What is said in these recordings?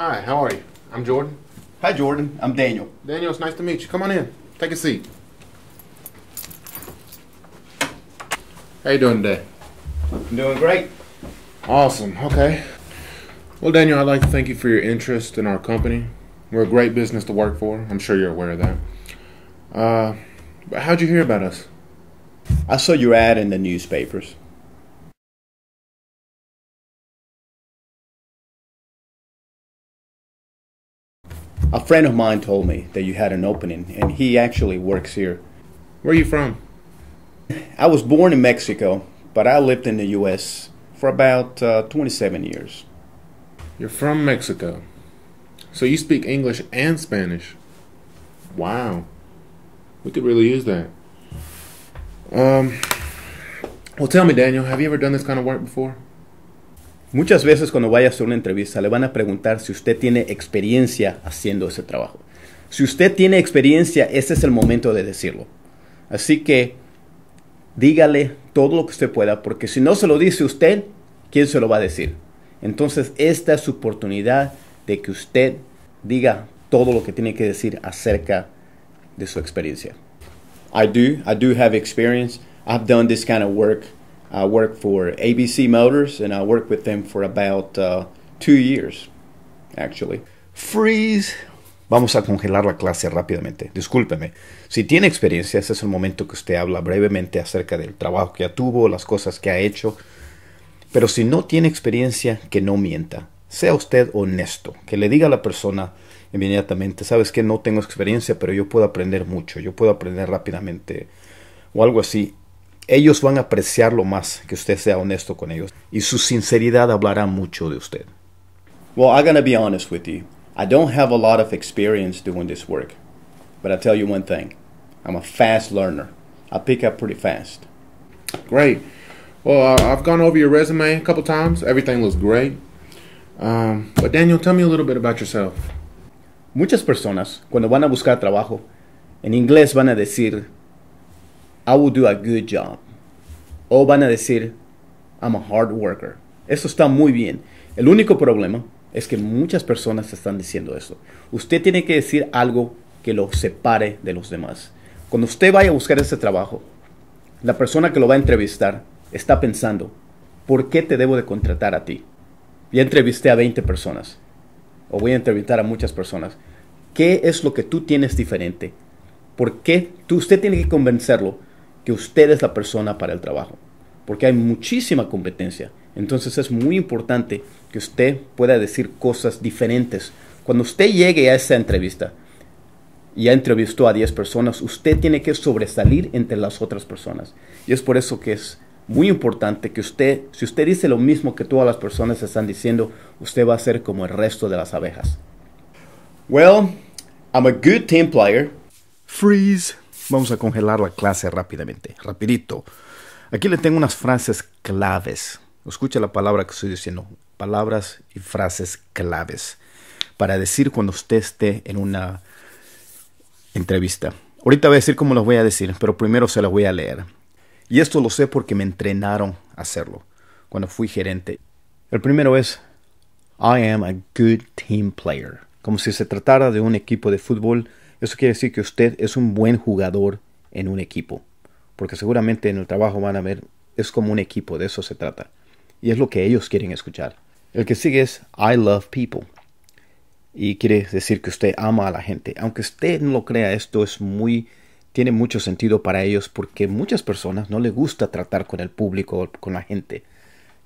Hi, how are you? I'm Jordan. Hi, Jordan. I'm Daniel. Daniel, it's nice to meet you. Come on in. Take a seat. How you doing today? I'm doing great. Awesome. Okay. Well, Daniel, I'd like to thank you for your interest in our company. We're a great business to work for. I'm sure you're aware of that. Uh, but how'd you hear about us? I saw your ad in the newspapers. Friend of mine told me that you had an opening, and he actually works here. Where are you from? I was born in Mexico, but I lived in the U.S. for about uh, 27 years. You're from Mexico. So you speak English and Spanish. Wow. We could really use that. Um, well, tell me, Daniel, have you ever done this kind of work before? Muchas veces cuando vaya a hacer una entrevista le van a preguntar si usted tiene experiencia haciendo ese trabajo. Si usted tiene experiencia, ese es el momento de decirlo. Así que dígale todo lo que usted pueda, porque si no se lo dice usted, ¿quién se lo va a decir? Entonces, esta es su oportunidad de que usted diga todo lo que tiene que decir acerca de su experiencia. I do. I do have experience. I've done this kind of work. I work for ABC Motors, and I worked with them for about uh, two years, actually. Freeze. Vamos a congelar la clase rápidamente. Discúlpeme. Si tiene experiencia, ese es el momento que usted habla brevemente acerca del trabajo que ya tuvo, las cosas que ha hecho. Pero si no tiene experiencia, que no mienta. Sea usted honesto. Que le diga a la persona inmediatamente, sabes que no tengo experiencia, pero yo puedo aprender mucho, yo puedo aprender rápidamente o algo así. Ellos van a apreciarlo más que usted sea honesto con ellos y su sinceridad hablará mucho de usted. Well, I'm gonna be honest with you. I don't have a lot of experience doing this work, but I tell you one thing: I'm a fast learner. I pick up pretty fast. Great. Well, uh, I've gone over your resume a couple times. Everything looks great. Um, but Daniel, tell me a little bit about yourself. Muchas personas, cuando van a buscar trabajo, en inglés van a decir, I will do a good job. O van a decir, I'm a hard worker. Eso está muy bien. El único problema es que muchas personas están diciendo eso. Usted tiene que decir algo que lo separe de los demás. Cuando usted vaya a buscar ese trabajo, la persona que lo va a entrevistar está pensando, ¿por qué te debo de contratar a ti? Ya entrevisté a 20 personas, o voy a entrevistar a muchas personas. ¿Qué es lo que tú tienes diferente? ¿Por qué tú, usted tiene que convencerlo que usted es la persona para el trabajo? Porque hay muchísima competencia. Entonces es muy importante que usted pueda decir cosas diferentes. Cuando usted llegue a esa entrevista ya entrevistó a 10 personas, usted tiene que sobresalir entre las otras personas. Y es por eso que es muy importante que usted, si usted dice lo mismo que todas las personas están diciendo, usted va a ser como el resto de las abejas. Well, I'm a good team player. Freeze. Vamos a congelar la clase rápidamente, rapidito. Aquí le tengo unas frases claves. Escucha la palabra que estoy diciendo. Palabras y frases claves. Para decir cuando usted esté en una entrevista. Ahorita voy a decir cómo las voy a decir, pero primero se las voy a leer. Y esto lo sé porque me entrenaron a hacerlo cuando fui gerente. El primero es, I am a good team player. Como si se tratara de un equipo de fútbol, eso quiere decir que usted es un buen jugador en un equipo. Porque seguramente en el trabajo van a ver, es como un equipo, de eso se trata. Y es lo que ellos quieren escuchar. El que sigue es, I love people. Y quiere decir que usted ama a la gente. Aunque usted no lo crea, esto es muy tiene mucho sentido para ellos porque muchas personas no les gusta tratar con el público, con la gente.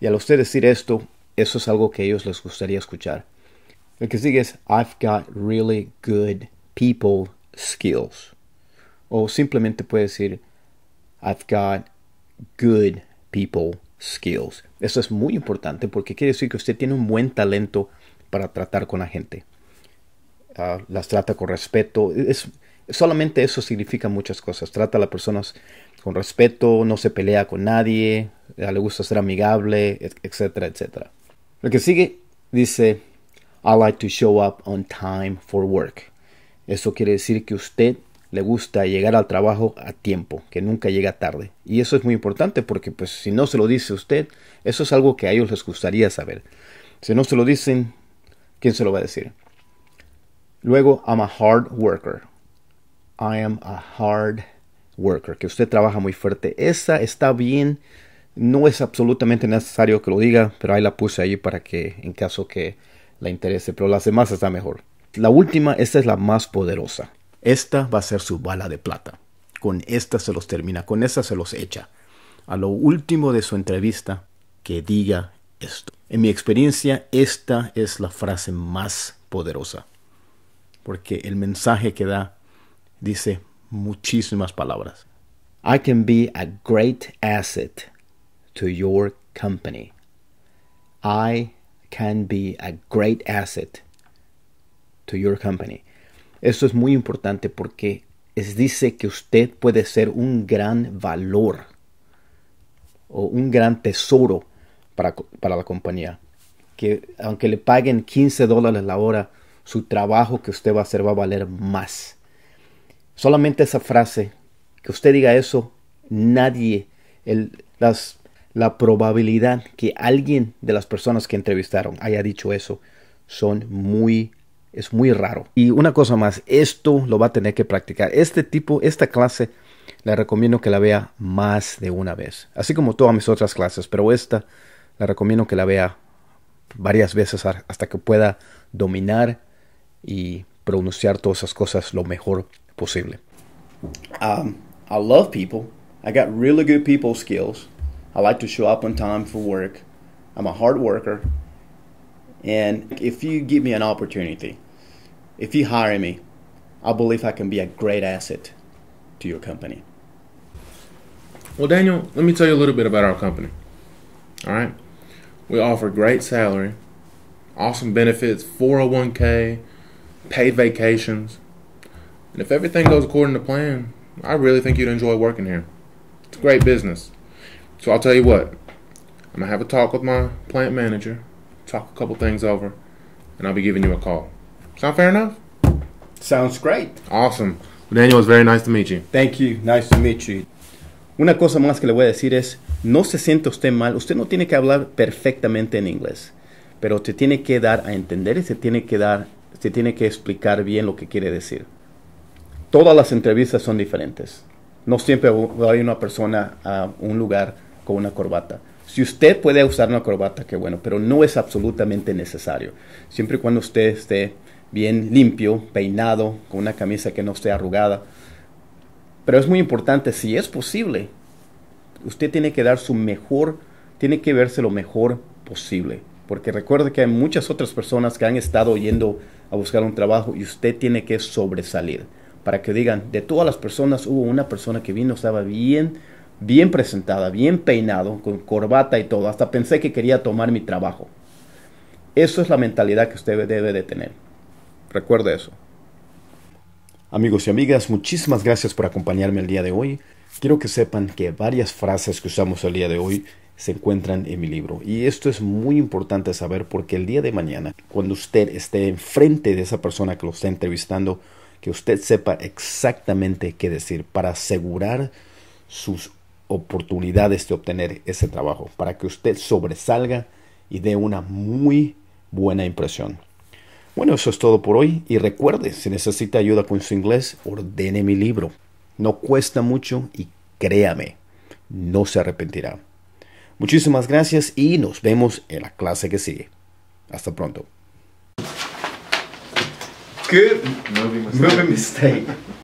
Y al usted decir esto, eso es algo que ellos les gustaría escuchar. El que sigue es I've got really good people skills. O simplemente puede decir I've got good people skills. Eso es muy importante porque quiere decir que usted tiene un buen talento para tratar con la gente. Uh, las trata con respeto. Es, Solamente eso significa muchas cosas. Trata a las personas con respeto, no se pelea con nadie, le gusta ser amigable, etcétera, etcétera. Lo que sigue dice, I like to show up on time for work. Eso quiere decir que usted le gusta llegar al trabajo a tiempo, que nunca llega tarde. Y eso es muy importante porque pues si no se lo dice usted, eso es algo que a ellos les gustaría saber. Si no se lo dicen, ¿quién se lo va a decir? Luego, I'm a hard worker. I am a hard worker, que usted trabaja muy fuerte. Esa está bien, no es absolutamente necesario que lo diga, pero ahí la puse ahí para que en caso que la interese, pero las demás está mejor. La última, esta es la más poderosa. Esta va a ser su bala de plata. Con esta se los termina, con esta se los echa. A lo último de su entrevista, que diga esto. En mi experiencia, esta es la frase más poderosa. Porque el mensaje que da dice muchísimas palabras. I can be a great asset to your company. I can be a great asset to your company. Esto es muy importante porque es, dice que usted puede ser un gran valor o un gran tesoro para, para la compañía. Que aunque le paguen 15 dólares la hora, su trabajo que usted va a hacer va a valer más. Solamente esa frase, que usted diga eso, nadie, el, la probabilidad que alguien de las personas que entrevistaron haya dicho eso son muy es muy raro. Y una cosa más, esto lo va a tener que practicar. Este tipo, esta clase, le recomiendo que la vea más de una vez. Así como todas mis otras clases, pero esta le recomiendo que la vea varias veces hasta que pueda dominar y pronunciar todas esas cosas lo mejor posible. Um, I love people. I got really good people skills. I like to show up on time for work. I'm a hard worker. And if you give me an opportunity, if you hire me, I believe I can be a great asset to your company. Well, Daniel, let me tell you a little bit about our company. All right. We offer great salary, awesome benefits, 401k, paid vacations, and if everything goes according to plan, I really think you'd enjoy working here. It's a great business. So I'll tell you what, I'm going to have a talk with my plant manager, talk a couple things over, and I'll be giving you a call. Sound fair enough? Sounds great. Awesome. Daniel, it's very nice to meet you. Thank you. Nice to meet you. Una cosa más que le voy a decir es, no se siente usted mal. Usted no tiene que hablar perfectamente en inglés, pero te tiene que dar a entender y se tiene que dar, se tiene que explicar bien lo que quiere decir todas las entrevistas son diferentes. No siempre hay una persona a un lugar con una corbata. Si usted puede usar una corbata, qué bueno, pero no es absolutamente necesario. Siempre y cuando usted esté bien limpio, peinado, con una camisa que no esté arrugada. Pero es muy importante, si es posible, usted tiene que dar su mejor, tiene que verse lo mejor posible. Porque recuerde que hay muchas otras personas que han estado yendo a buscar un trabajo y usted tiene que sobresalir para que digan, de todas las personas hubo una persona que vino, estaba bien, bien presentada, bien peinado, con corbata y todo. Hasta pensé que quería tomar mi trabajo. Eso es la mentalidad que usted debe de tener. Recuerde eso. Amigos y amigas, muchísimas gracias por acompañarme el día de hoy. Quiero que sepan que varias frases que usamos el día de hoy se encuentran en mi libro. Y esto es muy importante saber porque el día de mañana, cuando usted esté enfrente de esa persona que lo está entrevistando, que usted sepa exactamente qué decir para asegurar sus oportunidades de obtener ese trabajo, para que usted sobresalga y dé una muy buena impresión. Bueno, eso es todo por hoy y recuerde, si necesita ayuda con su inglés, ordene mi libro. No cuesta mucho y créame, no se arrepentirá. Muchísimas gracias y nos vemos en la clase que sigue. Hasta pronto. Good movie mistake. Movie mistake.